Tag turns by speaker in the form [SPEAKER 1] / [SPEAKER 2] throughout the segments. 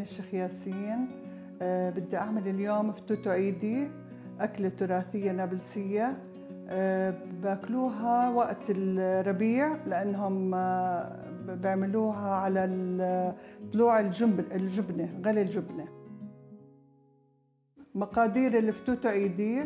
[SPEAKER 1] من الشيخ ياسين أه بدي أعمل اليوم فتوتو عيدي أكلة تراثية نابلسية أه باكلوها وقت الربيع لأنهم أه بيعملوها على طلوع الجبن الجبنة غلي الجبنة. مقادير الفتوتو عيدي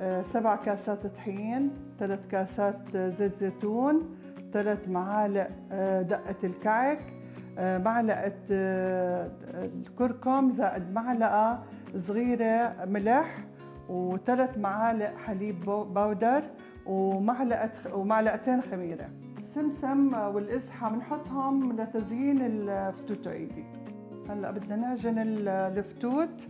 [SPEAKER 1] أه سبع كاسات طحين ثلاث كاسات زيت زيتون ثلاث معالق أه دقة الكعك آه، معلقة آه، الكركم زائد معلقة صغيرة ملح وثلاث معالق حليب بودر ومعلقة ومعلقتين خميرة. السمسم والقزحة بنحطهم لتزيين الفتوت عيدي. هلأ بدنا نعجن الفتوت.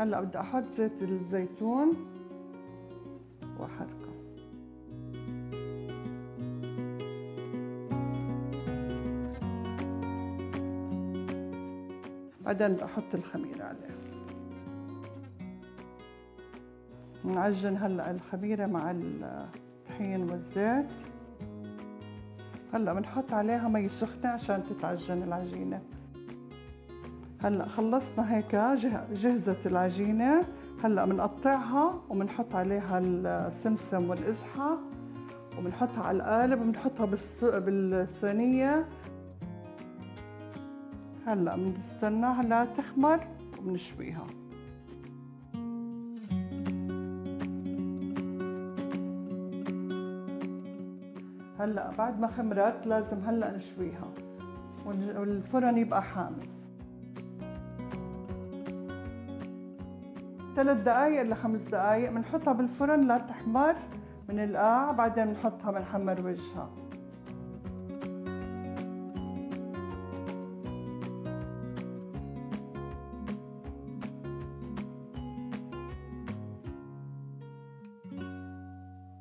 [SPEAKER 1] هلا بدي أحط زيت الزيتون وأحركه. بعدين بدي أحط الخميرة عليه. نعجن هلا الخميرة مع الطحين والزيت. هلا بنحط عليها مي سخنة عشان تتعجن العجينة. هلا خلصنا هيك جهزت العجينة. هلا بنقطعها وبنحط عليها السمسم والقزحه وبنحطها على القالب وبنحطها بالصينية. هلا بنستناها لا تخمر وبنشويها. هلا بعد ما خمرت لازم هلا نشويها والفرن يبقى حامي. ثلاث دقايق لخمس دقايق بنحطها بالفرن لا تحمر من القاع بعدين بنحطها بنحمر وجهها.